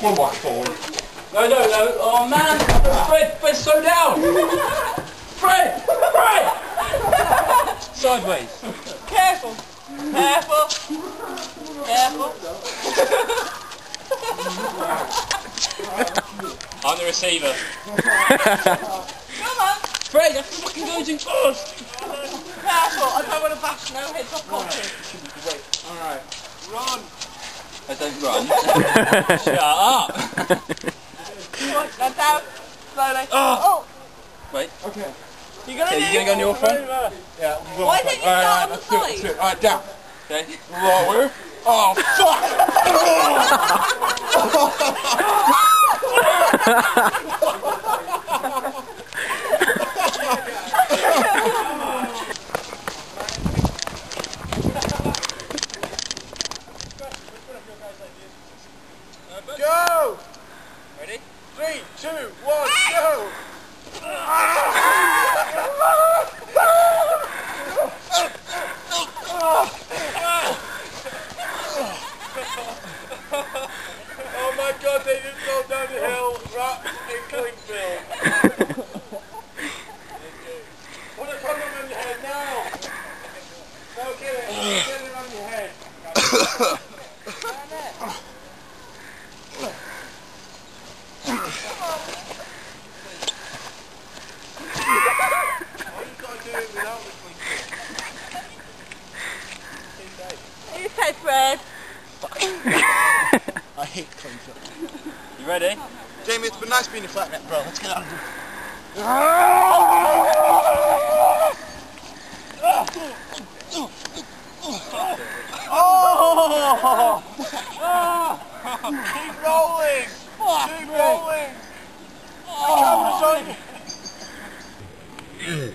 One more forward. No, no, no. Oh man, Fred, Fred, slow down. Fred, Fred. Sideways. Careful. Careful. Careful. I'm the receiver. Come on. Fred, you fucking go too fast. Careful. I don't want to bash no heads off pocket. Alright. Run. I don't run. Shut up. Come on. Now down. Slowly. Oh. Oh. Wait. Okay. You're gonna Okay, you gonna go on your front? Yeah. we'll go Why on don't you front. start on the let's do it, let's side? do it. Alright, down. Okay. Lower. Oh, fuck! Go! Ready? Three, two, one, go! Oh my god, they just go down the hill, rats in clingfilm. Put a condom on your head now! No, it, get it on your head. Why you gotta do it without the clingfilm? You said Fred. I hate clingfilm. You ready? Jamie, it's been nice being a flatnet, bro. Let's get out of here. Oh! Keep rolling! Keep rolling! The camera's on you!